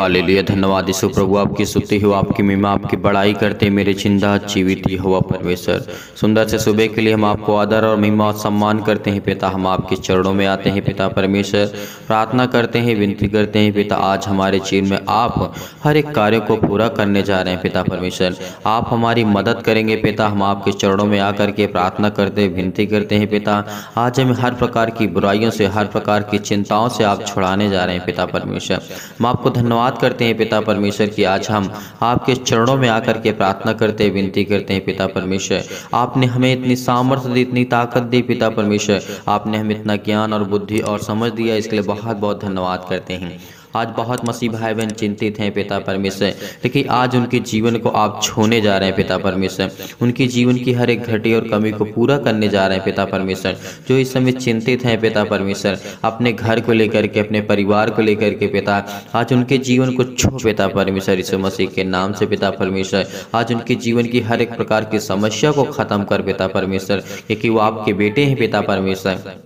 Hallelujah, धन्यवाद। यीशु प्रभु, आपकी स्तुति हो, आपकी महिमा, आपकी बड़ाई करते मेरे ज़िंदा जीवित हुआ परमेश्वर। सुंदर से सुबह के लिए हम आपको आदर और महिमा और सम्मान करते हैं, पिता। हम आपके चरणों में आते हैं, पिता परमेश्वर। प्रार्थना करते हैं, विनती करते हैं, पिता। आज हमारे जीवन में आप हर एक कार्य को पूरा करने जा रहे हैं, पिता परमेश्वर। आप हमारी मदद करेंगे, पिता। हम आपके चरणों में आकर के प्रार्थना करते विनती करते हैं, पिता। आज हमें हर प्रकार की बुराइयों से, हर प्रकार की चिंताओं से आप छुड़ाने जा रहे हैं, पिता परमेश्वर। हम आपको धन्यवाद धन्यवाद करते हैं पिता परमेश्वर की। आज हम आपके चरणों में आकर के प्रार्थना करते हैं, विनती करते हैं, पिता परमेश्वर, आपने हमें इतनी सामर्थ्य दी, इतनी ताकत दी, पिता परमेश्वर, आपने हमें इतना ज्ञान और बुद्धि और समझ दिया। इसके लिए बहुत बहुत धन्यवाद करते हैं। आज बहुत मसीह भाई बहन चिंतित हैं पिता परमेश्वर। लेकिन आज उनके जीवन को आप छोने जा रहे हैं पिता परमेश्वर। उनके जीवन की हर एक घटी और कमी को पूरा करने जा रहे हैं पिता परमेश्वर। जो इस समय चिंतित हैं पिता परमेश्वर, अपने घर को लेकर के, अपने परिवार को लेकर के पिता, आज उनके जीवन को छो पिता परमेश्वर इस मसीह के नाम से पिता परमेश्वर। आज उनके जीवन की हर एक प्रकार की समस्या को खत्म कर पिता परमेश्वर, क्योंकि वो आपके बेटे हैं पिता परमेश्वर।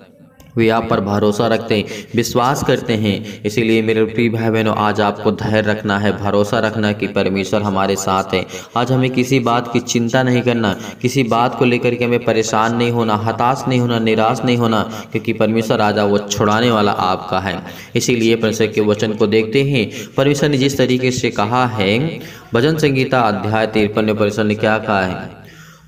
वे आप पर भरोसा रखते हैं, विश्वास करते हैं। इसीलिए मेरे प्रिय भाई बहनों आज आपको धैर्य रखना है, भरोसा रखना कि परमेश्वर हमारे साथ है। आज हमें किसी बात की चिंता नहीं करना, किसी बात को लेकर के हमें परेशान नहीं होना, हताश नहीं होना, निराश नहीं होना, क्योंकि परमेश्वर आज वो छुड़ाने वाला आपका है। इसीलिए परमेश्वर के वचन को देखते हैं। परमेश्वर ने जिस तरीके से कहा है, भजन संगीता अध्याय तिरपन में परमेश्वर ने क्या कहा है?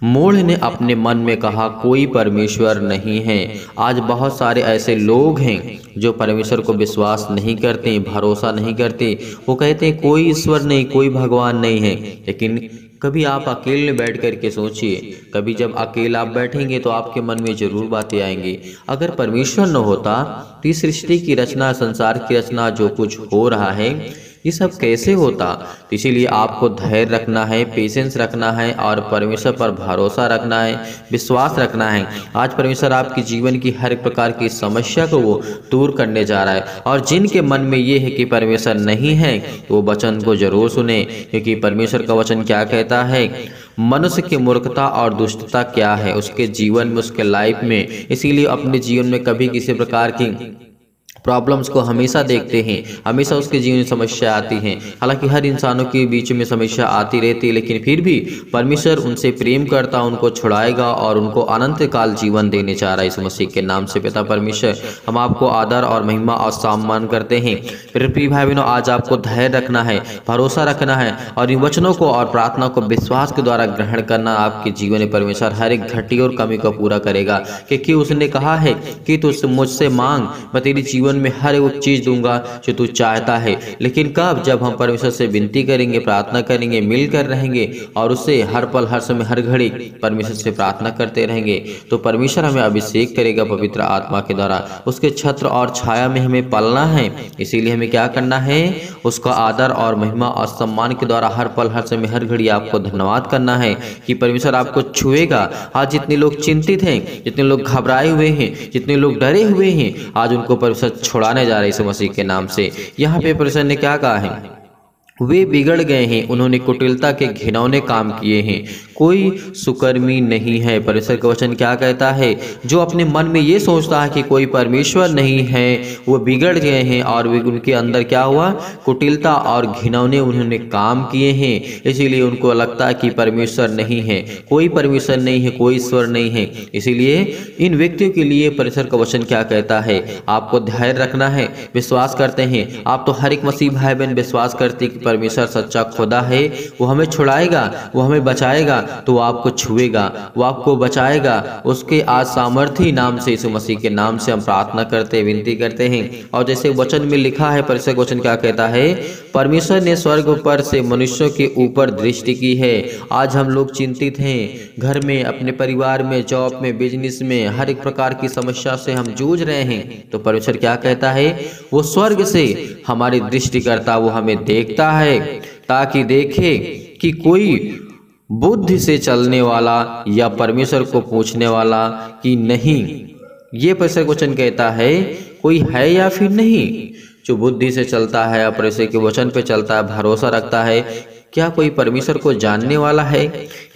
मूढ़ ने अपने मन में कहा, कोई परमेश्वर नहीं है। आज बहुत सारे ऐसे लोग हैं जो परमेश्वर को विश्वास नहीं करते, भरोसा नहीं करते। वो कहते हैं, कोई ईश्वर नहीं, कोई भगवान नहीं है। लेकिन कभी आप अकेले बैठ कर के सोचिए। कभी जब अकेला आप बैठेंगे तो आपके मन में ज़रूर बातें आएँगी। अगर परमेश्वर न होता तो इस सृष्टि की रचना, संसार की रचना, जो कुछ हो रहा है ये सब कैसे होता? तो इसीलिए आपको धैर्य रखना है पेशेंस रखना है और परमेश्वर पर भरोसा रखना है, विश्वास रखना है। आज परमेश्वर आपके जीवन की हर प्रकार की समस्या को वो दूर करने जा रहा है। और जिनके मन में ये है कि परमेश्वर नहीं है, वो वचन को ज़रूर सुने, क्योंकि परमेश्वर का वचन क्या कहता है? मनुष्य की मूर्खता और दुष्टता क्या है? उसके जीवन में, उसके लाइफ में। इसीलिए अपने जीवन में कभी किसी प्रकार की प्रॉब्लम्स को हमेशा देखते हैं। हमेशा उसके जीवन में समस्या आती हैं। हालाँकि हर इंसानों के बीच में समस्या आती रहती है, लेकिन फिर भी परमेश्वर उनसे प्रेम करता, उनको छुड़ाएगा और उनको अनंत काल जीवन देने चाह रहा है। इस मसीह के नाम से पिता परमेश्वर, हम आपको आदर और महिमा और सम्मान करते हैं। प्रिय भाई बहनों आज आपको धैर्य रखना है, भरोसा रखना है और इन वचनों को और प्रार्थना को विश्वास के द्वारा ग्रहण करना आपके जीवन में परमेश्वर हर एक घटी और कमी को पूरा करेगा। क्योंकि उसने कहा है कि तू मुझसे मांग, मैं तेरी जीवन जीवन में हर एक चीज़ दूँगा जो तू चाहता है। लेकिन कब? जब हम परमेश्वर से विनती करेंगे, प्रार्थना करेंगे, मिलकर रहेंगे और उससे हर पल, हर समय, हर घड़ी परमेश्वर से प्रार्थना करते रहेंगे तो परमेश्वर हमें अभिषेक करेगा पवित्र आत्मा के द्वारा। उसके छत्र और छाया में हमें पलना है। इसीलिए हमें क्या करना है? उसका आदर और महिमा और सम्मान के द्वारा हर पल, हर समय, हर घड़ी आपको धन्यवाद करना है कि परमेश्वर आपको छुएगा। आज जितने लोग चिंतित हैं, जितने लोग घबराए हुए हैं, जितने लोग डरे हुए हैं, आज उनको परमेश्वर छुड़ाने जा रहे इस मसीह के नाम से। यहाँ पे प्रसन्न ने क्या कहा है? वे बिगड़ गए हैं। उन्होंने कुटिलता के घिनौने काम किए हैं। कोई सुकर्मी नहीं है। परिसर का वचन क्या कहता है? जो अपने मन में ये सोचता है कि कोई परमेश्वर नहीं है, वो बिगड़ गए हैं और उनके अंदर क्या हुआ? कुटिलता और घिनौने उन्होंने काम किए हैं। इसीलिए उनको लगता है कि परमेश्वर नहीं है। कोई परमेश्वर नहीं है, कोई ईश्वर नहीं है। इसीलिए इन व्यक्तियों के लिए परिसर का वचन क्या कहता है? आपको धैर्य रखना है। विश्वास करते हैं। आप तो हर एक मसीह भाई बहन विश्वास करते कि परमेश्वर सच्चा खुदा है, वो हमें छुड़ाएगा, वो हमें बचाएगा तो वो आपको छुएगा, वो आपको बचाएगा। उसके आज सामर्थ्य नाम से यीशु मसीह के नाम से हम प्रार्थना करते विनती करते हैं। और जैसे वचन में लिखा है परिषद वचन क्या कहता है? परमेश्वर ने स्वर्ग पर से मनुष्यों के ऊपर दृष्टि की है। आज हम लोग चिंतित हैं। घर में, अपने परिवार में, जॉब में, बिज़नेस में, हर एक प्रकार की समस्या से हम जूझ रहे हैं। तो परमेश्वर क्या कहता है? वो स्वर्ग से हमारी दृष्टि करता वो हमें देखता है। ताकि देखे कि कोई बुद्धि से चलने वाला या परमेश्वर को पूछने वाला कि नहीं। ये प्रश्न क्वेश्चन कहता है, कोई है या फिर नहीं? जो बुद्धि से चलता है परमेश्वर के वचन पे चलता है, भरोसा रखता है क्या कोई परमेश्वर को जानने वाला है?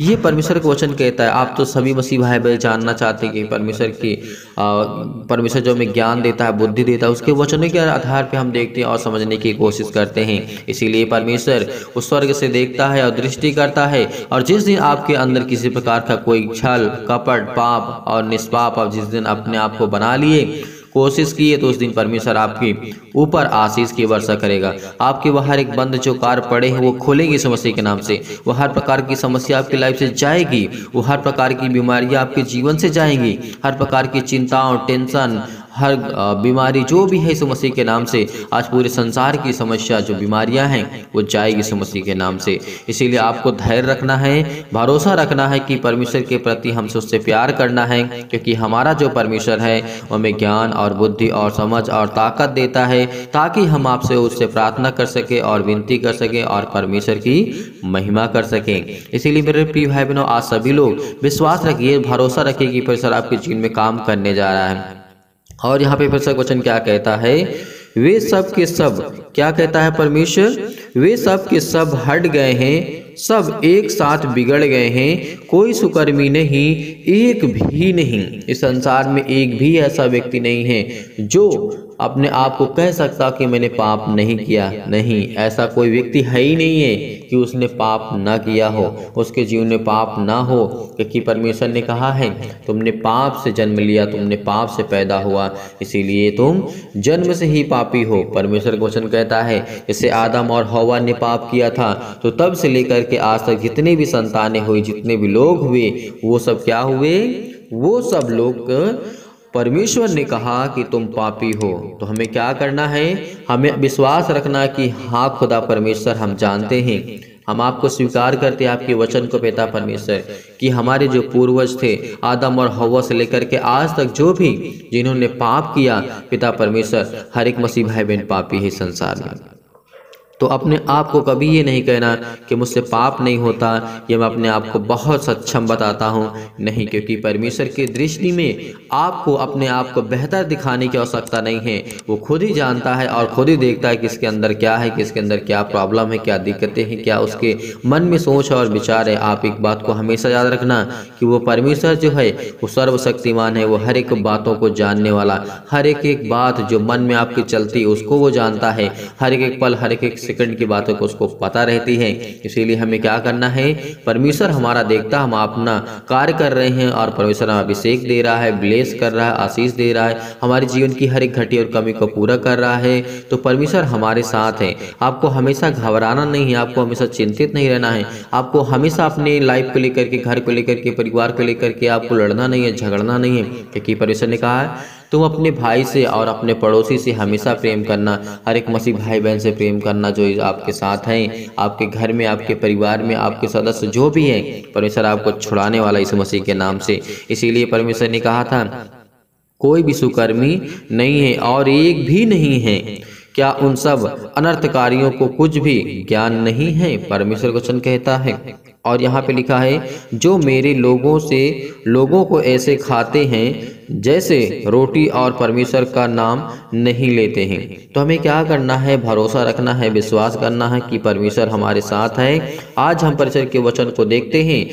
ये परमेश्वर का वचन कहता है, आप तो सभी मसीह भाई बहन जानना चाहते हैं कि परमेश्वर की परमेश्वर जो हमें ज्ञान देता है, बुद्धि देता है, उसके वचनों के आधार पर हम देखते हैं और समझने की कोशिश करते हैं। इसीलिए परमेश्वर उस स्वर्ग से देखता है और दृष्टि करता है और जिस दिन आपके अंदर किसी प्रकार का कोई छल, कपट, पाप और निष्पाप आप जिस दिन अपने आप को बना लिए कोशिश की है तो उस दिन परमेश्वर आपके ऊपर आशीष की वर्षा करेगा। आपके वह हर एक बंद जो कार पड़े हैं, वो खोलेंगे समस्या के नाम से। वो हर प्रकार की समस्या आपकी लाइफ से जाएगी। वो हर प्रकार की बीमारियाँ आपके जीवन से जाएँगी। हर प्रकार की चिंताओं, टेंशन हर बीमारी जो भी है यीशु मसीह के नाम से, आज पूरे संसार की समस्या, जो बीमारियाँ हैं, वो जाएगी यीशु मसीह के नाम से। इसीलिए आपको धैर्य रखना है, भरोसा रखना है कि परमेश्वर के प्रति हमसे उससे प्यार करना है, क्योंकि हमारा जो परमेश्वर है हमें ज्ञान और बुद्धि और समझ और ताकत देता है, ताकि हम आपसे उससे प्रार्थना कर सकें और विनती कर सकें और परमेश्वर की महिमा कर सकें। इसीलिए मेरे प्रिय भाई बहनों आज सभी लोग विश्वास रखिए, भरोसा रखिए कि परमेश्वर आपके जीवन में काम करने जा रहा है। और यहाँ पे फिर से क्वेश्चन क्या कहता है? वे सब के सब, क्या कहता है परमेश्वर? वे सब के सब हट गए हैं, सब एक साथ बिगड़ गए हैं, कोई सुकर्मी नहीं, एक भी नहीं। इस संसार में एक भी ऐसा व्यक्ति नहीं है, जो अपने आप को कह सकता कि मैंने पाप नहीं किया। नहीं, ऐसा कोई व्यक्ति है ही नहीं है कि उसने पाप ना किया हो, उसके जीवन में पाप ना हो। क्योंकि परमेश्वर ने कहा है, तुमने पाप से जन्म लिया, तुमने पाप से पैदा हुआ, इसीलिए तुम जन्म से ही पापी हो। परमेश्वर क्वेश्चन कहता है, जैसे आदम और हवा ने पाप किया था तो तब से लेकर के आज तक जितने भी संतानें हुई, जितने भी लोग हुए, वो सब क्या हुए? वो सब लोग परमेश्वर ने कहा कि तुम पापी हो। तो हमें क्या करना है? हमें विश्वास रखना कि हाँ खुदा परमेश्वर हम जानते हैं। हम आपको स्वीकार करते हैं, आपके वचन को पिता परमेश्वर, कि हमारे जो पूर्वज थे, आदम और हवा से लेकर के आज तक जो भी जिन्होंने पाप किया, पिता परमेश्वर, हर एक मसीह भाई बहन पापी है संसार में। तो अपने आप को कभी ये नहीं कहना कि मुझसे पाप नहीं होता। ये मैं अपने आप को बहुत सक्षम बताता हूँ। नहीं, क्योंकि परमेश्वर की दृष्टि में आपको अपने आप को बेहतर दिखाने की आवश्यकता नहीं है। वो खुद ही जानता है और खुद ही देखता है किसके अंदर क्या है, किसके अंदर क्या प्रॉब्लम है, क्या दिक्कतें हैं, क्या उसके मन में सोच और विचार है। आप एक बात को हमेशा याद रखना कि वो परमेश्वर जो है, वो सर्वशक्तिमान है, वो हर एक बातों को जानने वाला। हर एक एक बात जो मन में आपकी चलती है, उसको वो जानता है। हर एक पल, हर एक सेकंड की बातों को उसको पता रहती है। इसीलिए हमें क्या करना है? परमेश्वर हमारा देखता, हम अपना कार्य कर रहे हैं और परमेश्वर हमें अभिषेक दे रहा है, ब्लेस कर रहा है, आशीष दे रहा है। हमारे जीवन की हर एक घटी और कमी को पूरा कर रहा है। तो परमेश्वर हमारे साथ है। आपको हमेशा घबराना नहीं है, आपको हमेशा चिंतित नहीं रहना है। आपको हमेशा अपने लाइफ को लेकर के, घर को लेकर के, परिवार को लेकर के आपको लड़ना नहीं है, झगड़ना नहीं है। क्योंकि परमेश्वर ने कहा है तुम अपने भाई से और अपने पड़ोसी से हमेशा प्रेम करना, हर एक मसीह भाई बहन से प्रेम करना जो आपके साथ हैं, आपके घर में, आपके परिवार में, आपके सदस्य जो भी हैं, परमेश्वर आपको छुड़ाने वाला इस मसीह के नाम से। इसीलिए परमेश्वर ने कहा था, कोई भी सुकर्मी नहीं है और एक भी नहीं है। क्या उन सब अनर्थकारियों को कुछ भी ज्ञान नहीं है? परमेश्वर क्वेश्चन कहता है। और यहाँ पे लिखा है, जो मेरे लोगों से, लोगों को ऐसे खाते हैं, जैसे रोटी और परमेश्वर का नाम नहीं लेते हैं। तो हमें क्या करना है? भरोसा रखना है, विश्वास करना है कि परमेश्वर हमारे साथ है। आज हम परिसर के वचन को देखते हैं।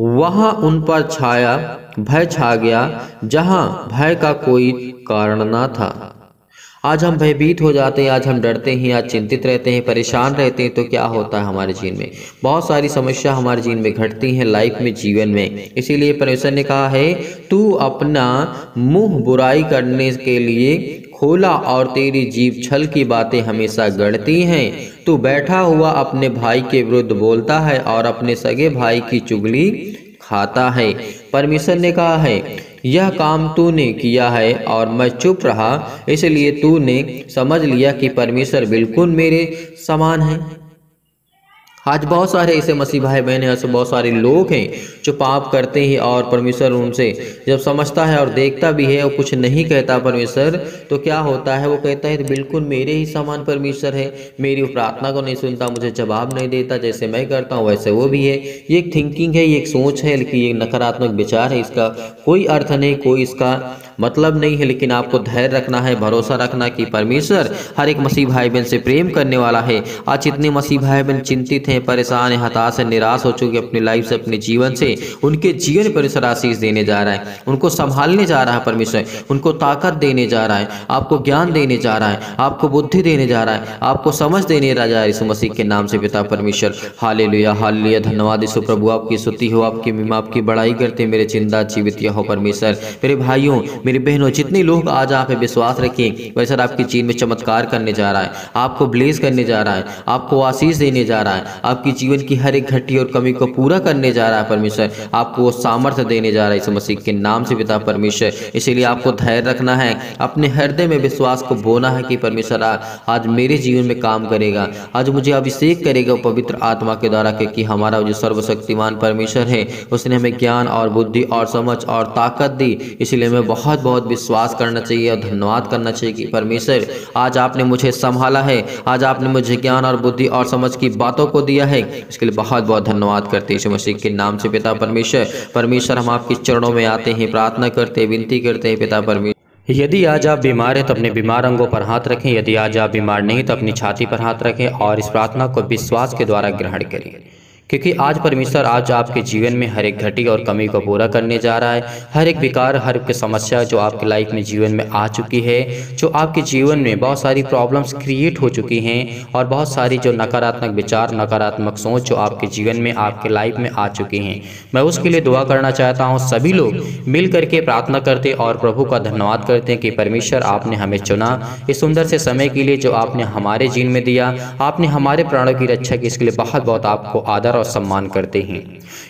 वहाँ उन पर छाया, भय छा गया, जहाँ भय का कोई कारण ना था। आज हम भयभीत हो जाते हैं, आज हम डरते हैं, आज चिंतित रहते हैं, परेशान रहते हैं तो क्या होता है हमारे जीवन में? बहुत सारी समस्या हमारे जीवन में घटती हैं लाइफ में, जीवन में। इसीलिए परमेश्वर ने कहा है, तू अपना मुँह बुराई करने के लिए खोला और तेरी जीव छल की बातें हमेशा गढ़ती हैं। तू बैठा हुआ अपने भाई के विरुद्ध बोलता है और अपने सगे भाई की चुगली खाता है। परमेश्वर ने कहा है यह काम तूने किया है और मैं चुप रहा, इसलिए तूने समझ लिया कि परमेश्वर बिल्कुल मेरे समान है। आज बहुत सारे ऐसे मसीह भाई बहन ऐसे बहुत सारे लोग हैं जो पाप करते हैं और परमेश्वर उनसे जब समझता है और देखता भी है और कुछ नहीं कहता परमेश्वर तो क्या होता है? वो कहता है, बिल्कुल मेरे ही समान परमेश्वर है। मेरी प्रार्थना को नहीं सुनता, मुझे जवाब नहीं देता, जैसे मैं करता हूँ, वैसे वो भी है। ये एक थिंकिंग है, ये एक सोच है, लेकिन ये नकारात्मक विचार है, इसका कोई अर्थ नहीं, कोई इसका मतलब नहीं है, लेकिन आपको धैर्य रखना है, भरोसा रखना कि परमेश्वर हर एक मसीह भाई बहन से प्रेम करने वाला है। आज इतने मसीह भाई बहन चिंतित हैं, परेशान हैं, हताश है, निराश हो चुके अपनी लाइफ से, अपने जीवन से, उनके जीवन परमेश्वर आशीष देने जा रहा है। उनको संभालने जा रहा है परमेश्वर, उनको ताकत देने जा रहा है, आपको ज्ञान देने जा रहा है, आपको बुद्धि देने जा रहा है, आपको समझ देने जा रहा है, यीशु मसीह के नाम से पिता परमेश्वर। हाले लुया हाल लिया धन्यवाद यीशु प्रभु, आपकी स्तुति हो, आपकी महिमा, आपकी बड़ाई करते मेरे चिंता जीवित हो परमेश्वर। मेरे भाइयों मेरी बहनों, जितने लोग आज आप विश्वास रखें वैसे आपकी चीन में चमत्कार करने जा रहा है, आपको ब्लेस करने जा रहा है, आपको आशीष देने जा रहा है, आपकी जीवन की हर एक घटी और कमी को पूरा करने जा रहा है परमेश्वर, आपको वो सामर्थ्य देने जा रहा है, इस मसीह के नाम से पिता परमेश्वर, इसीलिए आपको धैर्य रखना है, अपने हृदय में विश्वास को बोना है कि परमेश्वर आज मेरे जीवन में काम करेगा, आज मुझे अभिषेक करेगा पवित्र आत्मा के द्वारा क्योंकि हमारा जो सर्वशक्तिमान परमेश्वर है, उसने हमें ज्ञान और बुद्धि और समझ और ताकत दी, इसलिए हमें बहुत बहुत बहुत विश्वास करना चाहिए और धन्यवाद करना चाहिए कि परमेश्वर, आज आपने मुझे संभाला है। आज आपने मुझे ज्ञान और बुद्धि और समझ की बातों को दिया है। इसके लिए बहुत बहुत धन्यवाद करते हैं। मसीह के नाम से पिता परमेश्वर परमेश्वर हम आपके चरणों में आते हैं, प्रार्थना करते हैं, विनती करते हैं, पिता परमेश्वर। यदि आज आप बीमार हैं तो अपने बीमार अंगों पर हाथ रखें। यदि आज आप बीमार नहीं तो अपनी छाती पर हाथ रखें और इस प्रार्थना को विश्वास के द्वारा ग्रहण करें। क्योंकि आज परमेश्वर आज आपके जीवन में हर एक घटी और कमी को पूरा करने जा रहा है। हर एक विकार, हर एक समस्या जो आपकी लाइफ में जीवन में आ चुकी है, जो आपके जीवन में बहुत सारी प्रॉब्लम्स क्रिएट हो चुकी हैं और बहुत सारी जो नकारात्मक विचार, नकारात्मक सोच जो आपके जीवन में, आपके लाइफ में आ चुकी हैं। मैं उसके लिए दुआ करना चाहता हूँ, सभी लोग मिल करके प्रार्थना करते और प्रभु का धन्यवाद करते हैं कि परमेश्वर आपने हमें चुना। इस सुंदर से समय के लिए जो आपने हमारे जीवन में दिया, आपने हमारे प्राणों की रक्षा की, इसके लिए बहुत बहुत आपको आदर और सम्मान करते हैं।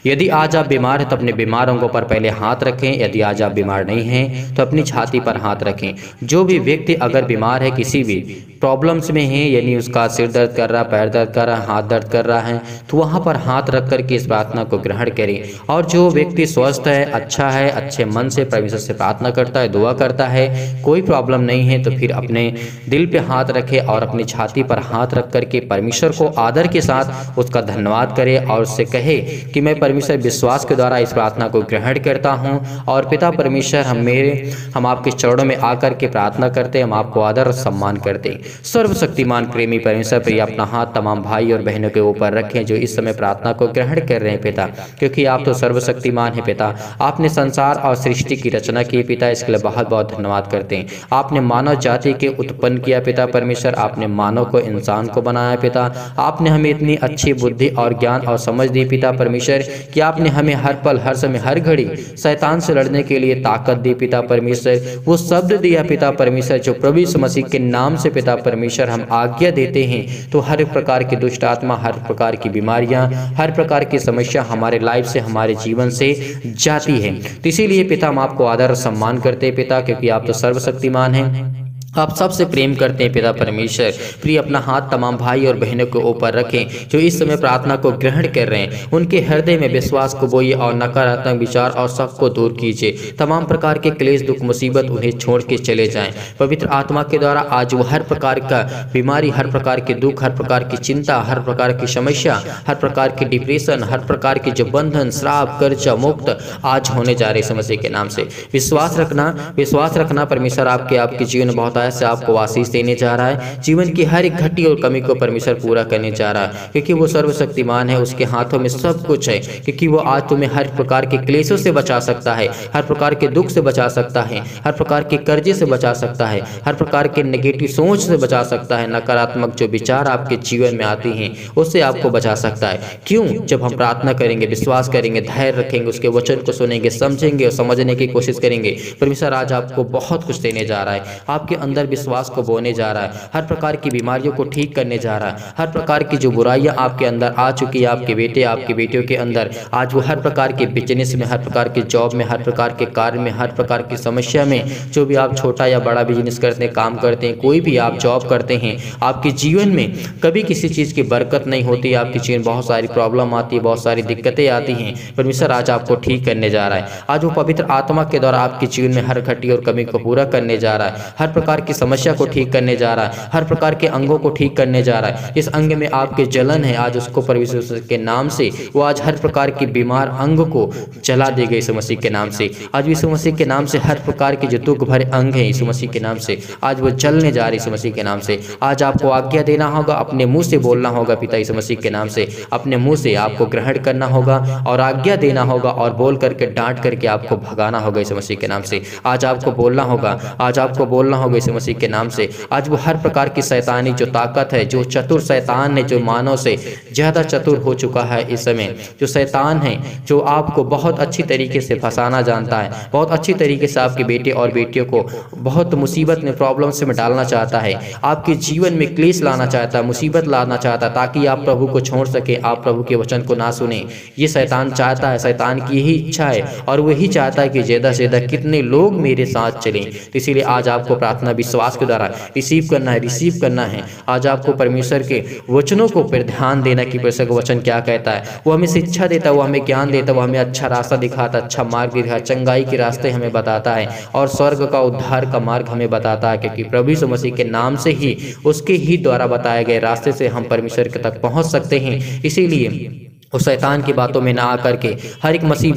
यदि आज आप बीमार हैं तो अपने बीमार अंगों पर पहले हाथ रखें। यदि आज आप बीमार नहीं हैं तो अपनी छाती पर हाथ रखें। जो भी व्यक्ति अगर बीमार है, किसी भी प्रॉब्लम्स में है, यानी उसका सिर दर्द कर रहा, पैर दर्द कर रहा, हाथ दर्द कर रहा है तो वहाँ पर हाथ रख कर के इस प्रार्थना को ग्रहण करें। और जो व्यक्ति स्वस्थ है अच्छा है, अच्छे मन से परमेश्वर से प्रार्थना करता है, दुआ करता है, कोई प्रॉब्लम नहीं है तो फिर अपने दिल पे हाथ रखे और अपनी छाती पर हाथ रख करके परमेश्वर को आदर के साथ उसका धन्यवाद करे और उससे कहे कि मैं परमेश्वर विश्वास के द्वारा इस प्रार्थना को ग्रहण करता हूँ और पिता परमेश्वर, हम मेरे, हम आपके चरणों में आकर के प्रार्थना करते हम आपको आदर और सम्मान करते सर्वशक्तिमान प्रेमी परमेश्वर प्रिय अपना हाथ तमाम भाई और बहनों के ऊपर रखें, जो इस समय प्रार्थना को ग्रहण कर रहे हैं, पिता। क्योंकि आप तो सर्वशक्तिमान है, पिता। आपने संसार और सृष्टि की रचना की, पिता। इसके लिए बहुत बहुत धन्यवाद करते हैं। आपने मानव जाति के उत्पन्न किया, पिता। परमेश्वर, आपने मानव को इंसान को बनाया, पिता। आपने हमें इतनी अच्छी बुद्धि और ज्ञान और समझ दी, पिता। परमेश्वर, कि आपने हमें हर पल, हर समय, हर घड़ी शैतान से लड़ने के लिए ताकत दी, पिता। परमेश्वर, वो शब्द दिया, पिता। परमेश्वर, जो प्रभु मसीह के नाम से, पिता। परमेश्वर हम आज्ञा देते हैं तो हर प्रकार की दुष्ट आत्मा, हर प्रकार की बीमारियाँ, हर प्रकार की समस्या हमारे लाइफ से, हमारे जीवन से जाती है। तो इसीलिए पिता हम आपको आदर सम्मान करते हैं पिता, क्योंकि आप तो सर्वशक्तिमान हैं। आप सबसे प्रेम करते हैं पिता परमेश्वर। प्रिय, अपना हाथ तमाम भाई और बहनों के ऊपर रखें, जो इस समय प्रार्थना को ग्रहण कर रहे हैं। उनके हृदय में विश्वास को बोइए और नकारात्मक विचार और सबको दूर कीजिए। तमाम प्रकार के क्लेश, दुख, मुसीबत उन्हें छोड़ के चले जाएँ। पवित्र आत्मा के द्वारा आज वो हर प्रकार का बीमारी, हर प्रकार के दुख, हर प्रकार की चिंता, हर प्रकार की समस्या, हर प्रकार की डिप्रेशन, हर प्रकार के जो बंधन, श्राप, कर्जा, मुक्त, आज होने जा रहे समस्या के नाम से। विश्वास रखना विश्वास रखना परमेश्वर आपके आपके जीवन बहुत सहायता से आपको आशीष देने जा रहा है। जीवन की हर एक घटी और कमी को परमेश्वर पूरा करने जा रहा है, क्योंकि वो सर्वशक्तिमान है, उसके हाथों में सब कुछ है, क्योंकि वो आज तुम्हें हर प्रकार के क्लेशों से बचा सकता है, हर प्रकार के दुख से बचा सकता है, हर प्रकार के कर्जे से बचा सकता है, हर प्रकार के नेगेटिव सोच से बचा सकता है, नकारात्मक जो विचार आपके जीवन में आते हैं, उससे आपको बचा सकता है। क्यों? जब हम प्रार्थना करेंगे, विश्वास करेंगे, धैर्य रखेंगे, उसके वचन को सुनेंगे, समझेंगे और समझने की कोशिश करेंगे, परमेश्वर आज आपको बहुत कुछ देने जा रहा है। आपके अंदर अंदर विश्वास को बोने जा रहा है। हर प्रकार की बीमारियों को ठीक करने जा रहा है। हर प्रकार की जो बुराइयाँ आपके अंदर आ चुकी है, आपके बेटे, आपके बेटियों के अंदर, आज वो हर प्रकार के बिज़नेस में, हर प्रकार के जॉब में, हर प्रकार के कार्य में, हर प्रकार की समस्या में, जो भी आप छोटा या बड़ा बिज़नेस करते हैं, काम करते हैं, कोई भी आप जॉब करते हैं, आपके जीवन में कभी किसी चीज़ की बरकत नहीं होती, आपके जीवन बहुत सारी प्रॉब्लम आती है, बहुत सारी दिक्कतें आती हैं परमेश्वर आज आपको ठीक करने जा रहा है। आज वो पवित्र आत्मा के द्वारा आपके जीवन में हर घटी और कमी को पूरा करने जा रहा है। हर प्रकार की समस्या को ठीक करने जा रहा है, हर प्रकार के अंगों को ठीक करने जा रहा है। इस अंग में आपके जलन है, आज उसको परमेश्वर के नाम से, वो आज हर प्रकार की बीमार अंग को जला देगा इस मसीह के नाम से। आज यीशु मसीह के नाम से हर प्रकार के जो दुख भरे अंग हैं यीशु मसीह के नाम से, आज वो जलने जा रहे यीशु मसीह के नाम से। आज आपको आज्ञा देना होगा, अपने मुँह से बोलना होगा पिता यीशु मसीह के नाम से। अपने मुँह से आपको ग्रहण करना होगा और आज्ञा देना होगा और बोल करके डांट करके आपको भगाना होगा इस मसीह के नाम से। आज आपको बोलना होगा, आज आपको बोलना होगा इस मसीह के नाम से। आज वो हर प्रकार की शैतानी, जो ताकत है, जो चतुर शैतान है, जो मानव से ज़्यादा चतुर हो चुका है इस समय, जो शैतान है, जो आपको बहुत अच्छी तरीके से फंसाना जानता है, बहुत अच्छी तरीके से आपके बेटे और बेटियों को बहुत मुसीबत में, प्रॉब्लम से में डालना चाहता है, आपके जीवन में क्लेश लाना चाहता है, मुसीबत लाना चाहता है, ताकि आप प्रभु को छोड़ सके, आप प्रभु के वचन को ना सुने। ये शैतान चाहता है, शैतान की यही इच्छा है, और वही चाहता है कि ज़्यादा से ज़्यादा कितने लोग मेरे साथ चलें। तो इसीलिए आज आपको प्रार्थना विश्वास के द्वारा रिसीव करना है रिसीव करना है। आज आपको परमेश्वर के वचनों को पर ध्यान देना कि परमेश्वर का वचन क्या कहता है। वो हमें शिक्षा देता है, वो हमें ज्ञान देता है, वो हमें अच्छा रास्ता दिखाता है अच्छा मार्ग दिखाता चंगाई के रास्ते हमें बताता है और स्वर्ग का उद्धार का मार्ग हमें बताता है क्योंकि प्रभु यीशु मसीह के नाम से ही, उसके ही द्वारा बताए गए रास्ते से हम परमेश्वर के तक पहुँच सकते हैं। इसीलिए उस शैतान की बातों में ना आकर के हर एक मसीह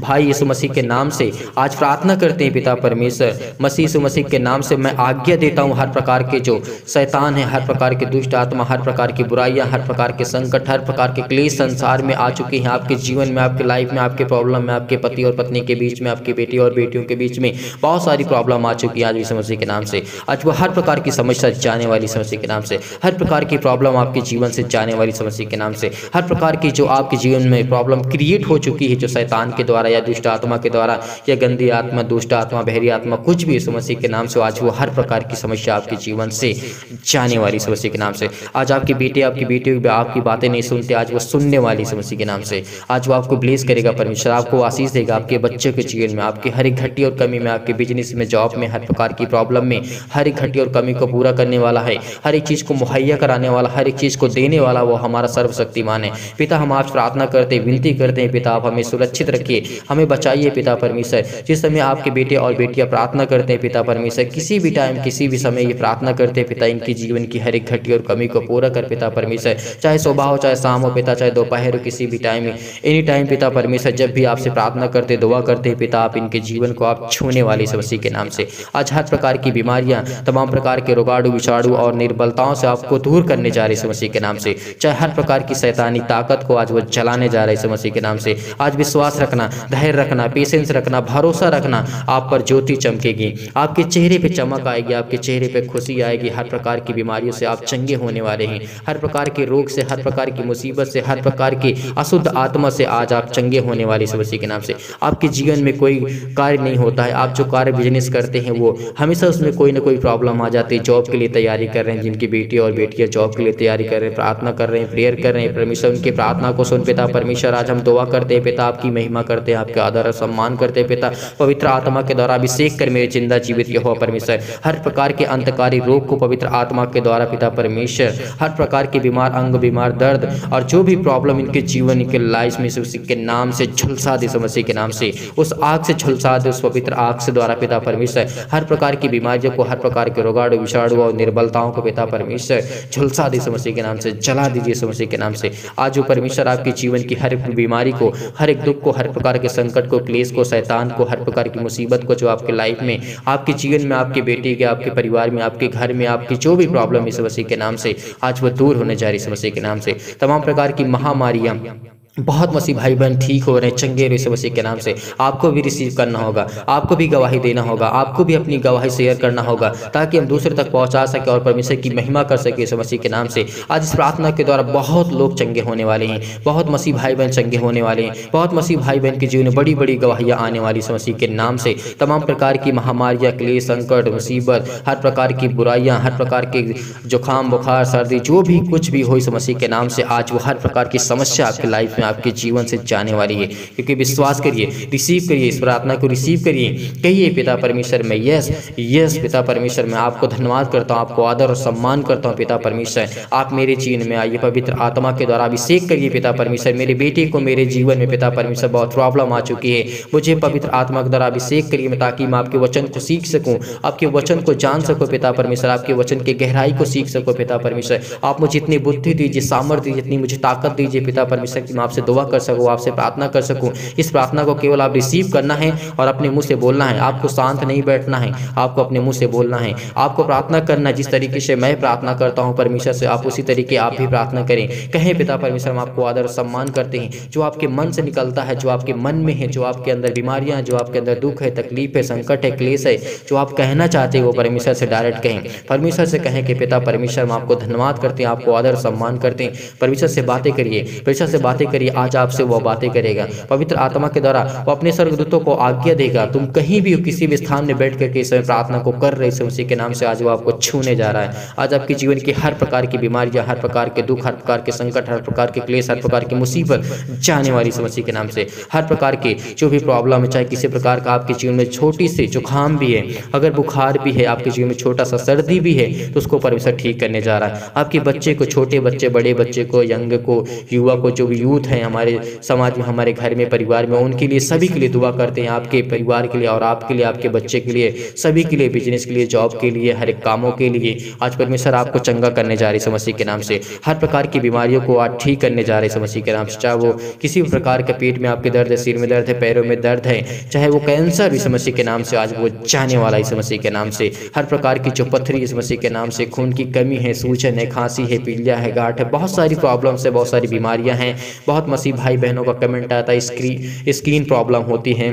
भाई यीशु मसीह के नाम से आज प्रार्थना करते हैं पिता परमेश्वर। मसीह यीशु मसीह के नाम से मैं आज्ञा देता हूँ हर प्रकार के जो शैतान है, हर प्रकार के दुष्ट आत्मा, हर प्रकार की बुराइयाँ, हर प्रकार के संकट, हर प्रकार के क्लेश संसार में आ चुके हैं। आपके जीवन में, आपके लाइफ में, आपके प्रॉब्लम में, आपके पति और पत्नी के बीच में, आपके बेटी और बेटियों के बीच में बहुत सारी प्रॉब्लम आ चुकी है आज यीशु मसीह के नाम से। आज वो हर प्रकार की समस्या जाने वाली समस्या के नाम से, हर प्रकार की प्रॉब्लम आपके जीवन से जाने वाली समस्या के नाम से, हर प्रकार की जो आपके जीवन में प्रॉब्लम क्रिएट हो चुकी है जो शैतान के द्वारा या दुष्ट आत्मा के द्वारा या गंदी आत्मा, दुष्ट आत्मा, बहरी आत्मा, कुछ भी समस्या के नाम से आज वो हर प्रकार की समस्या आपके जीवन से जाने वाली समस्या के नाम से। आज आपके बेटे, आपकी बेटी आपकी बातें नहीं सुनते, आज वो सुनने वाली समस्या के नाम से। आज वो आपको ब्लेस करेगा, परमेश्वर आपको आशीष देगा, आपके बच्चे के जीवन में, आपकी हर एक घटी और कमी में, आपके बिज़नेस में जॉब में, हर प्रकार की प्रॉब्लम में, हर एक घटी और कमी को पूरा करने वाला है। हर एक चीज़ को मुहैया कराने वाला, हर एक चीज़ को देने वाला वो हमारा सर्वशक्तिमान है। पिता, हम आज प्रार्थना करते, विनती करते हैं, पिता, आप हमें सुरक्षित रखिए, हमें बचाइए, पिता परमेश्वर। जिस समय आपके बेटे और बेटियाँ प्रार्थना करते हैं, पिता परमेश्वर, किसी भी टाइम किसी भी समय ये प्रार्थना करते हैं, पिता, इनकी जीवन की हर एक घटी और कमी को पूरा कर, पिता परमेश्वर। चाहे सुबह हो, चाहे शाम हो, पिता, चाहे दोपहर हो, किसी भी टाइम एनी टाइम पिता परमेश्वर, जब भी आपसे प्रार्थना करते, दुआ करते हैं, पिता, आप इनके जीवन को आप छूने वाली समस्या के नाम से। आज हर प्रकार की बीमारियाँ, तमाम प्रकार के रोगाड़ू विषाणु और निर्बलताओं से आपको दूर करने जा रही समस्या के नाम से। चाहे हर प्रकार की सैतानी ताकत को आज वो जलाने जा रहे इस मसीह के नाम से। आज विश्वास रखना, धैर्य रखना पेशेंस रखना, भरोसा रखना, आप पर ज्योति चमकेगी। आपके चेहरे पे चमक आएगी, आपके चेहरे पे खुशी आएगी। हर प्रकार की बीमारियों से आप चंगे होने वाले हैं। हर प्रकार के रोग से, हर प्रकार की मुसीबत से, हर प्रकार की अशुद्ध आत्मा से आज आप चंगे होने वाले इस मसीह के नाम से। आपके जीवन में कोई कार्य नहीं होता है। आप जो कार्य बिज़नेस करते हैं, वो हमेशा उसमें कोई ना कोई प्रॉब्लम आ जाती है। जॉब के लिए तैयारी कर रहे हैं, जिनकी बेटी और बेटियाँ जॉब के लिए तैयारी कर रहे हैं, प्रार्थना कर रहे हैं प्रेयर कर रहे हैं परमेश्वर उनकी प्रार्थना को सुन पिता, परमेश्वर, आज हम दुआ करते हैं, पिता, आपकी महिमा करते हैं, आपके आदर और सम्मान करते हैं, पिता। पवित्र आत्मा के द्वारा अभिषेक कर मेरे ज़िंदा जीवित हो परमेश्वर। हर प्रकार के अंतकारी रोग को पवित्र आत्मा के द्वारा पिता परमेश्वर। हर प्रकार के बीमार, अंग बीमार, दर्द और जो भी प्रॉब्लम इनके जीवन, इनके लाइफ में उसी के नाम से झुलसा दे समस्या के नाम से। उस आग से झुलसा दे, उस पवित्र आग से द्वारा पिता परमेश्वर। हर प्रकार की बीमारियों को, हर प्रकार के रोगाणु, विषाणु और निर्बलताओं को पिता परमेश्वर। झुलसा दे समस्या के नाम से, जला दीजिए समस्या के नाम से। आज जो परमेश्वर आपके जीवन की हर बीमारी को, हर एक दुख को, हर प्रकार के संकट को, क्लेश को, शैतान को, हर प्रकार की मुसीबत को जो आपके लाइफ में, आपके जीवन में, आपके बेटे के, आपके परिवार में, आपके घर में, आपकी जो भी प्रॉब्लम इस वसी के नाम से, आज वो दूर होने जा रही इस वसी के नाम से, तमाम प्रकार की महामारियाँ बहुत मसीह भाई बहन ठीक हो रहे हैं, चंगे रहे मसीह के नाम से। आपको भी रिसीव करना होगा, आपको भी गवाही देना होगा, आपको भी अपनी गवाही शेयर करना होगा, ताकि हम दूसरे तक पहुँचा सके और परमेश्वर की महिमा कर सके इस मसीह के नाम से। आज इस प्रार्थना के द्वारा बहुत लोग चंगे होने वाले हैं, बहुत मसीह भाई बहन चंगे होने वाले हैं, बहुत मसीह भाई बहन के जीवन में बड़ी बड़ी गवाहियाँ आने वाली मसीह के नाम से। तमाम प्रकार की महामारियाँ, क्लेश, संकट, मुसीबत, हर प्रकार की बुराइयाँ, हर प्रकार के जुकाम, बुखार, सर्दी, जो भी कुछ भी हो इस मसीह के नाम से, आज वो हर प्रकार की समस्या आपकी लाइफ में में आपके जीवन से जाने वाली है। क्योंकि विश्वास करिए रिसीव करिए इस प्रार्थना को रिसीव करिए। कहिए, पिता परमेश्वर, में यस यस पिता परमेश्वर, मैं आपको धन्यवाद करता हूँ, आपको आदर और सम्मान करता हूँ, पिता परमेश्वर। आप मेरे जीवन में आइए, पवित्र आत्मा के द्वारा अभिषेक करिए, पिता परमेश्वर। मेरे बेटे को मेरे जीवन में, पिता परमेश्वर, बहुत प्रॉब्लम आ चुकी है। मुझे पवित्र आत्मा के द्वारा अभिषेक करिए ताकि मैं आपके वचन को सीख सकूँ, आपके वचन को जान सकूँ, पिता परमेश्वर। आपके वचन की गहराई को सीख सकूँ, पिता परमेश्वर। आप मुझे इतनी बुद्धि दीजिए, सामर्थ्य दीजिए, इतनी मुझे ताकत दीजिए, पिता परमेश्वर, की मैं आपसे दुआ कर सकूँ, आपसे प्रार्थना कर सकूँ। इस प्रार्थना को केवल आप रिसीव करना है और अपने मुँह से बोलना है। आपको शांत नहीं बैठना है, आपको अपने मुँह से बोलना है। आपको प्रार्थना करना जिस तरीके से मैं प्रार्थना करता हूँ, परमेश्वर से आप उसी तरीके आप भी प्रार्थना करें। कहें, पिता परमेश्वर, हम आपको आदर सम्मान करते हैं। जो आपके मन से निकलता है, जो आपके मन में है, जो आपके अंदर बीमारियाँ हैं, जो आपके अंदर दुख है, तकलीफ़ है, संकट है, क्लेश है, जो आप कहना चाहते हैं, वो परमेश्वर से डायरेक्ट कहें। परमेश्वर से कहें कि, पिता परमेश्वर, हम आपको धन्यवाद करते हैं, आपको आदर सम्मान करते हैं। परमेश्वर से बातें करिए, परमेश्वर से बातें करिए आज आपसे वह बातें करेगा। पवित्र आत्मा के द्वारा वो अपने स्वर्गदूतों को आज्ञा देगा। तुम कहीं भी किसी भी स्थान में बैठ करके समय प्रार्थना को कर रहे से उसी के नाम से आज वो आपको छूने जा रहा है। आज आपके जीवन की हर प्रकार की बीमारियाँ, हर प्रकार के दुख, हर प्रकार के संकट, हर प्रकार के क्लेश, हर प्रकार की मुसीबत जाने वाली समस्या के नाम से। हर प्रकार के जो भी प्रॉब्लम है, चाहे किसी प्रकार का आपके जीवन में छोटी सी जुकाम भी है, अगर बुखार भी है, आपके जीवन में छोटा सा सर्दी भी है तो उसको परमेश्वर ठीक करने जा रहा है। आपके बच्चे को, छोटे बच्चे, बड़े बच्चे को, यंग को, युवा को, जो भी यूथ है, हमारे समाज में, हमारे घर में, परिवार में, उनके लिए, सभी के लिए दुआ करते हैं आपके परिवार के लिए और आपके लिए, आपके बच्चे के लिए, सभी के लिए बिज़नेस के लिए जॉब के लिए, हर एक कामों के लिए। आज परमेश्वर आपको चंगा करने जा रही समस्या के नाम से। हर प्रकार की बीमारियों को आज ठीक करने जा रहे समस्या के नाम से। चाहे वो किसी भी प्रकार के पेट में आपके दर्द है, सिर में दर्द है, पैरों में दर्द है, चाहे वो कैंसर भी समस्या के नाम से आज वो जाने वाला इस समस्या के नाम से। हर प्रकार की जो पत्थरी इस समस्या के नाम से, खून की कमी है, सूजन है, खांसी है, पीलिया है, गाठ है, बहुत सारी प्रॉब्लम्स है, बहुत सारी बीमारियाँ हैं, बहुत मसीह भाई बहनों का कमेंट आता है स्क्रीन स्क्रीन प्रॉब्लम होती है।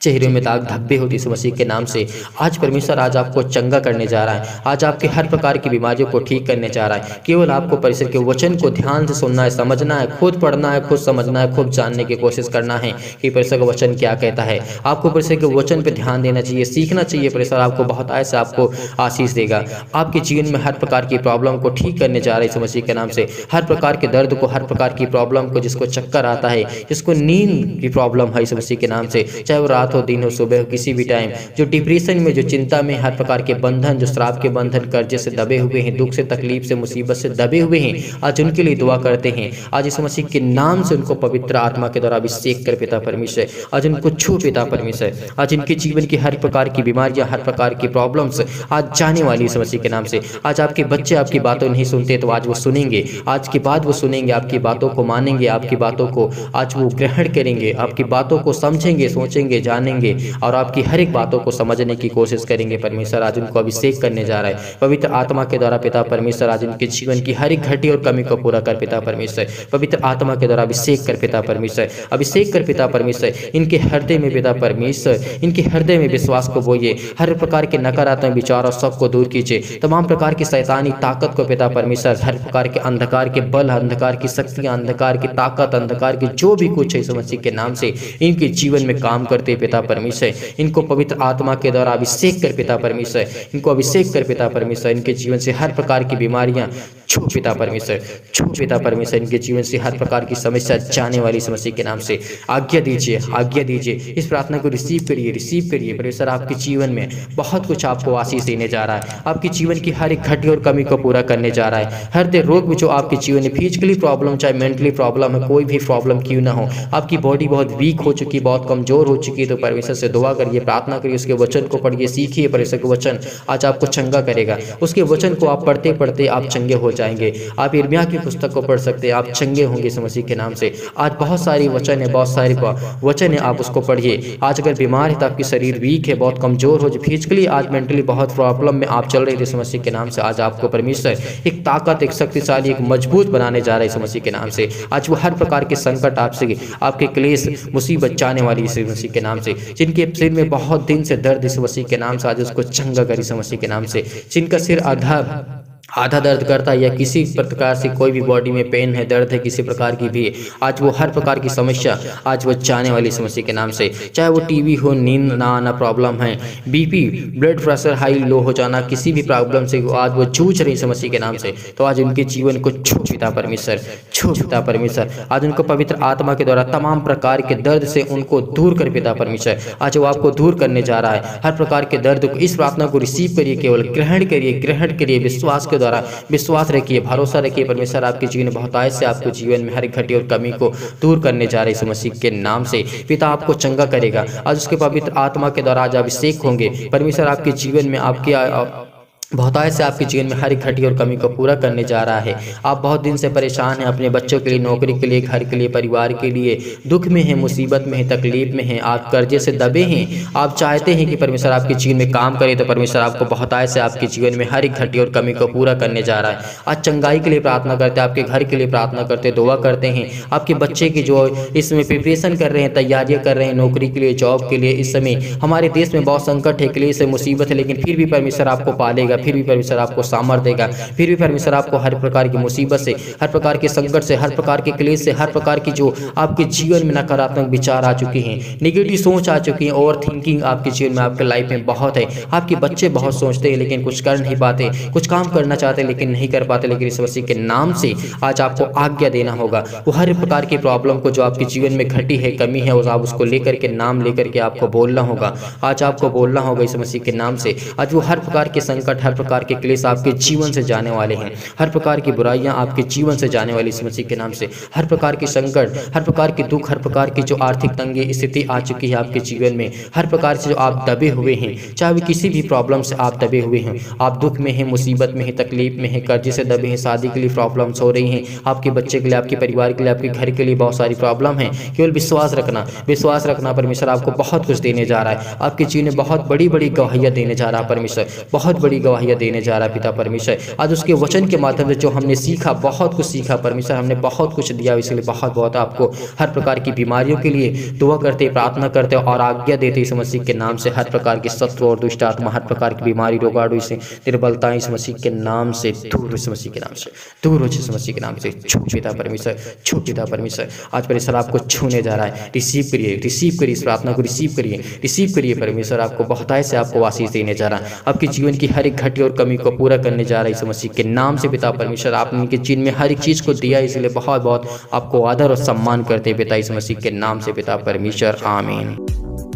चेहरे में दाग धब्बे होती इस मसीह के नाम से। आज परमेश्वर आज आपको चंगा करने जा रहा है। आज आपके हर प्रकार की बीमारियों को ठीक करने जा रहा है। केवल आपको परिसर के वचन को ध्यान से सुनना है, समझना है, खुद पढ़ना है, खुद समझना है, खुद जानने की कोशिश करना है कि परिसर का वचन क्या कहता है। आपको परिसर के वचन पर ध्यान देना चाहिए, सीखना चाहिए, परिसर आपको बहुत ऐसे आपको आशीष देगा। आपके जीवन में हर प्रकार की प्रॉब्लम को ठीक करने जा रहा है इस मसीह के नाम से। हर प्रकार के दर्द को, हर प्रकार की प्रॉब्लम को, जिसको चक्कर आता है, जिसको नींद की प्रॉब्लम है इस मसीह के नाम से, चाहे वो रात रात हो दिन हो सुबह हो किसी भी टाइम जो डिप्रेशन में, जो चिंता में, हर प्रकार के बंधन, जो श्राप के बंधन, कर्जे से दबे हुए हैं, दुख से, तकलीफ़ से, मुसीबत से दबे हुए हैं, आज उनके लिए दुआ करते हैं। आज इस मसीह के नाम से उनको पवित्र आत्मा के द्वारा अभिषेक कर पिता परमेश्वर, आज उनको छू पिता परमेश्वर, आज इनके जीवन की हर प्रकार की बीमारियाँ, हर प्रकार की प्रॉब्लम्स आज जाने वाली इस मसीह के नाम से। आज आपके बच्चे आपकी बातों नहीं सुनते तो आज वो सुनेंगे। आज के बाद वो सुनेंगे, आपकी बातों को मानेंगे, आपकी बातों को आज वो ग्रहण करेंगे, आपकी बातों को समझेंगे, सोचेंगे जान जानेंगे और आपकी हर एक बातों को समझने की कोशिश करेंगे। परमेश्वर आज उनको अभिषेक करने जा रहा है। पवित्र आत्मा के द्वारा पिता परमेश्वर आज उनके जीवन की हर एक घटी और कमी को पूरा कर पिता परमेश्वर। पवित्र आत्मा के द्वारा अभिषेक कर पिता परमेश्वर। अभिषेक कर पिता परमेश्वर। इनके हृदय में पिता परमेश्वर। इनके हृदय में विश्वास को बोइए हर प्रकार के नकारात्मक विचार और सबको दूर कीजिए। तमाम प्रकार की शैतानी ताकत को पिता परमेश्वर। हर प्रकार के अंधकार के बल, अंधकार की शक्तियाँ, अंधकार की ताकत, अंधकार की जो भी कुछ है समस्या के नाम से इनके जीवन में काम करते पिता परमेश्वर इनको पवित्र आत्मा के द्वारा अभिषेक कर पिता परमेश्वर इनको अभिषेक कर पिता परमेश्वर इनके जीवन से हर प्रकार की बीमारियाँ छू पिता परमेश्वर, छू पिता परमेश्वर, इनके जीवन से हर प्रकार की समस्या जाने वाली समस्या के नाम से आज्ञा दीजिए आज्ञा दीजिए। इस प्रार्थना को रिसीव करिए रिसीव करिए। परमेश्वर, आपके जीवन में बहुत कुछ आपको आशीष देने जा रहा है। आपके जीवन की हर एक घटी और कमी को पूरा करने जा रहा है। हर दिन रोग जो आपके जीवन में फिजिकली प्रॉब्लम चाहे मेंटली प्रॉब्लम है, कोई भी प्रॉब्लम क्यों ना हो, आपकी बॉडी बहुत वीक हो चुकी, बहुत कमज़ोर हो चुकी है तो परमेश्वर से दुआ करिए, प्रार्थना करिए, उसके वचन को पढ़िए, सीखिए। परमेश्वर के वचन आज आपको चंगा करेगा। उसके वचन को आप पढ़ते पढ़ते आप चंगे हो जाएँगे। आप इर्मिया की पुस्तक को पढ़ सकते हैं। आप चंगे होंगे इस मसीह के नाम से। आज बहुत सारी वचन है, बहुत सारी वचन है, आप उसको पढ़िए। आज अगर बीमार है तो आपकी शरीर वीक है, बहुत कमज़ोर हो फिजिकली आज मेंटली बहुत प्रॉब्लम में आप चल रहे थे इस मसीह के नाम से। आज आपको परमेश्वर एक ताकत, एक शक्तिशाली, एक मज़बूत बनाने जा रहा है इस मसीह के नाम से। आज वो हर प्रकार के संकट आपसे, आपके क्लेश, मुसीबत जाने वाली इस मसीह के नाम से। जिनके सिर में बहुत दिन से दर्द इस मसीह के नाम से, आज उसको चंगा कर इस मसीह के नाम से। जिनका सिर आधा आधा दर्द करता है या किसी प्रकार से कोई भी बॉडी में पेन है, दर्द है किसी प्रकार की भी, आज वो हर प्रकार की समस्या, आज वो चाहने वाली समस्या के नाम से, चाहे वो टीवी हो, नींद ना आना प्रॉब्लम है BP blood pressure high low हो जाना, किसी भी प्रॉब्लम से आज वो जूझ रही समस्या के नाम से तो आज उनके जीवन को छू पिता परमेश्वर, छू पिता परमेश्वर। आज उनको पवित्र आत्मा के द्वारा तमाम प्रकार के दर्द से उनको दूर कर पिता परमेश्वर। आज वो आपको दूर करने जा रहा है, हर प्रकार के दर्द को इस प्रार्थना को रिसीव करिए, केवल ग्रहण करिए ग्रहण करिए, विश्वास के द्वारा विश्वास रखिए, भरोसा रखिए, परमेश्वर आपके जीवन बहुतायत से आपके जीवन में हर घटी और कमी को दूर करने जा रहे मसीह के नाम से पिता आपको चंगा करेगा। आज उसके पवित्र आत्मा के द्वारा आज अभिषेक होंगे। परमेश्वर आपके जीवन में आपके बहुतायत से आपके जीवन में हर एक घटी और कमी को पूरा करने जा रहा है। आप बहुत दिन से परेशान हैं, अपने बच्चों के लिए, नौकरी के लिए, घर के लिए, परिवार के लिए। दुख में हैं, मुसीबत में हैं, तकलीफ़ में हैं, आप कर्जे से दबे हैं। आप चाहते हैं कि परमेश्वर आपके जीवन में काम करे तो परमेश्वर आपको बहुतायत से आपके जीवन में हर एक घटी और कमी को पूरा करने जा रहा है। आज चंगाई के लिए प्रार्थना करते हैं, आपके घर के लिए प्रार्थना करते दुआ करते हैं। आपके बच्चे की जो इसमें प्रिपरेशन कर रहे हैं, तैयारियाँ कर रहे हैं, नौकरी के लिए, जॉब के लिए, इस समय हमारे देश में बहुत संकट है के से मुसीबत है, लेकिन फिर भी परमेश्वर आपको पालेगा। फिर भी परमेश्वर आपको सामर देगा। फिर भी परमेश्वर आपको हर प्रकार की मुसीबत से, हर प्रकार के संकट से, हर प्रकार के क्लेश से, हर प्रकार की जो आपके जीवन में नकारात्मक विचार आ चुके हैं निगेटिव सोच आ चुकी है ओवर थिंकिंग आपके जीवन में, आपके लाइफ में बहुत है। आपके बच्चे बहुत सोचते हैं, लेकिन कुछ कर नहीं पाते, कुछ काम करना चाहते लेकिन नहीं कर पाते, लेकिन इस मसीह के नाम से आज आपको आज्ञा देना होगा। वो हर प्रकार की प्रॉब्लम को जो आपके जीवन में घटी है, कमी है, आप उसको लेकर के, नाम लेकर के आपको बोलना होगा। आज आपको बोलना होगा इस मसीह के नाम से। आज वो हर प्रकार के संकट प्रकार के क्लेश आपके जीवन से जाने वाले हैं। हर प्रकार की बुराइयाँ आपके जीवन से जाने वाली इस मसीह के नाम से। हर प्रकार के संकट, हर प्रकार के दुख, हर प्रकार की जो आर्थिक तंगी, स्थिति आ चुकी है आपके जीवन में। हर प्रकार से जो आप दबे हुए हैं, चाहे वो किसी भी प्रॉब्लम से आप दबे हुए हैं। आप दुख में हैं, मुसीबत में हैं, तकलीफ़ में हैं, कर्जे से दबे हैं, शादी के लिए प्रॉब्लम्स हो रही हैं। आपके बच्चे के लिए, आपके परिवार के लिए, आपके घर के लिए बहुत सारी प्रॉब्लम है। केवल विश्वास रखना विश्वास रखना परमेश्वर आपको बहुत कुछ देने जा रहा है। आपके जीवन में बहुत बड़ी बड़ी गवाहियाँ देने जा रहा है परमेश्वर। बहुत बड़ी गवाहियाँ देने जा रहा है पिता परमेश्वर। आज उसके वचन के माध्यम से जो हमने सीखा, बहुत कुछ सीखा परमेश्वर, हमने बहुत कुछ दिया इसलिए बहुत बहुत आपको हर प्रकार की बीमारियों के लिए दुआ करते, प्रार्थना करते और आज्ञा देते इस मसीह के नाम से। हर प्रकार के शत्रु और दुष्ट आत्मा, हर प्रकार की बीमारी रोगाड़ू से निर्बलता इस मसीह के नाम से, दूर इस मसीह के नाम से, दूर इस मसीह के नाम से। छू पिता परमेश्वर छू पिता परमेश्वर। आज परमेश्वर आपको छूने जा रहा है। रिसीव करिए रिसीव करिए इस प्रार्थना को, रिसीव करिए रिसीव करिए परमेश्वर। आपको बहुत से आपको आशीष देने जा रहा है। आपके जीवन की हर एक घटी और कमी को पूरा करने जा रहा है इस मसीह के नाम से पिता परमेश्वर, आपने इनके चीन में हर एक चीज़ को दिया, इसलिए बहुत बहुत आपको आदर और सम्मान करते हैं पिता इस मसीह के नाम से पिता परमेश्वर, आमीन।